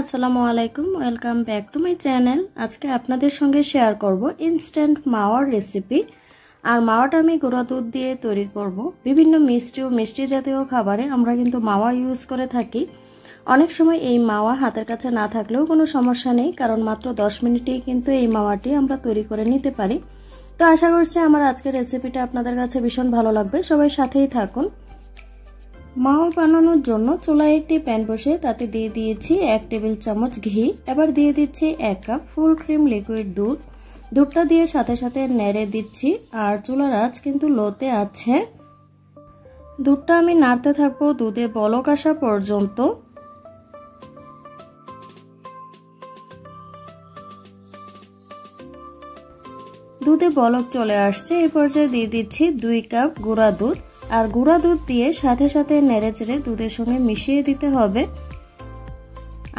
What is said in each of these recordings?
আসসালামু আলাইকুম, welcome back to my channel. আজকে আপনাদের সঙ্গে শেয়ার করব ইনস্ট্যান্ট মাওয়ার রেসিপি আর মাওয়াটা আমি গুঁড়া দুধ দিয়ে তৈরি করব। বিভিন্ন মিষ্টি ও মিষ্টি জাতীয় খাবারে আমরা কিন্তু মাওয়া ইউজ করে থাকি। অনেক সময় এই মাওয়া হাতের কাছে না থাকলেও কোনো সমস্যা নেই, কারণ মাত্র দশ মিনিটেই কিন্তু এই মাওয়াটি আমরা তৈরি করে নিতে পারি। তো আশা করছি আমার আজকের রেসিপিটা আপনাদের কাছে ভীষণ ভালো লাগবে। সবাই সাথেই থাকুন। মাওয়া বানানোর জন্য চুলায় একটি প্যান বসে তাতে দিয়ে দিয়েছি এক টেবিল চামচ ঘি। এবার দিয়ে দিচ্ছি এক কাপ ফুল ক্রিম লিকুইড দুধ। দুধটা দিয়ে সাথে সাথে নেড়ে দিচ্ছি আর চুলার আঁচ কিন্তু লোতে আছে। দুধটা আমি নাড়তে থাকব দুধে বলক আসা পর্যন্ত। দুধে বলক চলে আসছে। এই পর্যায়ে দিয়ে দিচ্ছি দুই কাপ গুঁড়া দুধ। আর গুঁড়া দুধ দিয়ে সাথে সাথে নেড়ে চেড়ে দুধের সঙ্গে মিশিয়ে দিতে হবে।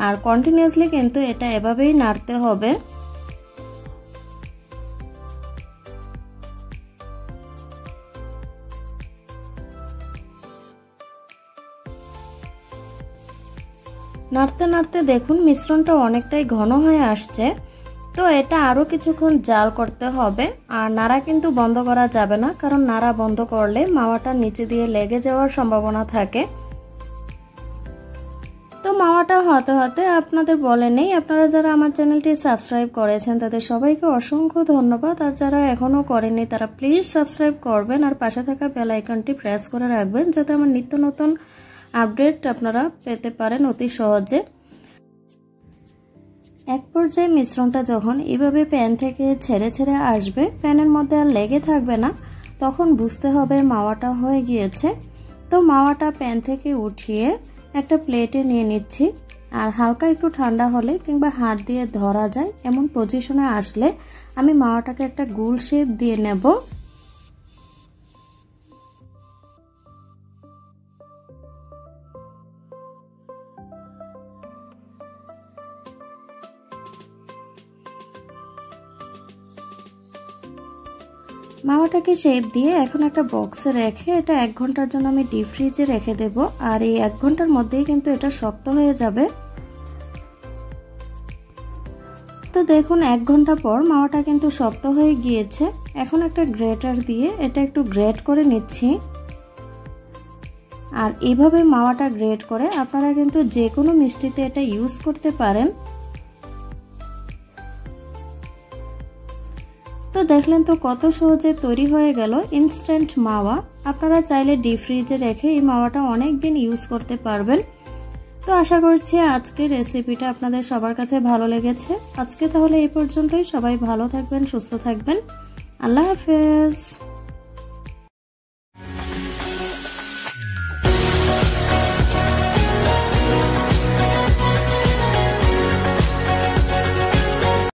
আর কন্টিনিউয়াসলি কিন্তু এটা এভাবেই নাড়তে হবে। নাড়তে নাড়তে দেখুন মিশ্রণটা অনেকটাই ঘন হয়ে আসছে। তো এটা আরও কিছুক্ষণ জাল করতে হবে। আর নাড়া কিন্তু বন্ধ করা যাবে না, কারণ নাড়া বন্ধ করলে মাওয়াটা নিচে দিয়ে লেগে যাওয়ার সম্ভাবনা থাকে। তো মাওয়াটা হতে হতে আপনাদের বলে নেই। আপনারা যারা আমার চ্যানেলটি সাবস্ক্রাইব করেছেন, তাদের সবাইকে অসংখ্য ধন্যবাদ। আর যারা এখনও করেনি তারা প্লিজ সাবস্ক্রাইব করবেন। আর পাশে থাকা বেল আইকনটি প্রেস করে রাখবেন, যাতে আমার নিত্য নতুন আপডেট আপনারা পেতে পারেন অতি সহজে। এক পর্যায়ে মিশ্রণটা যখন এভাবে প্যান থেকে ছেড়ে ছেড়ে আসবে, প্যানের মধ্যে আর লেগে থাকবে না, তখন বুঝতে হবে মাওয়াটা হয়ে গিয়েছে। তো মাওয়াটা প্যান থেকে উঠিয়ে একটা প্লেটে নিয়ে নিচ্ছি। আর হালকা একটু ঠান্ডা হলে কিংবা হাত দিয়ে ধরা যায় এমন পজিশনে আসলে আমি মাওয়াটাকে একটা গুল শেপ দিয়ে নেব। মাওয়াটাকে শেপ দিয়ে এখন একটা বক্সে রেখে এটা এক ঘণ্টার জন্য আমি ডিপ ফ্রিজে রেখে দেব। আর এই এক ঘণ্টার মধ্যেই কিন্তু এটা শক্ত হয়ে যাবে। তো দেখুন, এক ঘণ্টা পর মাওয়াটা কিন্তু শক্ত হয়ে গিয়েছে। এখন একটা গ্রেটার দিয়ে এটা একটু গ্রেট করে নিচ্ছি। আর এইভাবে মাওয়াটা গ্রেট করে আপনারা কিন্তু যে কোনো মিষ্টিতে এটা ইউজ করতে পারেন। তো দেখলেন তো কত সহজে তৈরি হয়ে গেল ইনস্ট্যান্ট মাওয়া। আপনারা চাইলে ডিপ ফ্রিজে রেখে এই মাওয়াটা অনেক দিন ইউজ করতে পারবেন। তো আশা করছি আজকের রেসিপিটা আপনাদের সবার কাছে ভালো লেগেছে। আজকে তাহলে এই পর্যন্তই। সবাই ভালো থাকবেন, সুস্থ থাকবেন। আল্লাহ হাফেজ।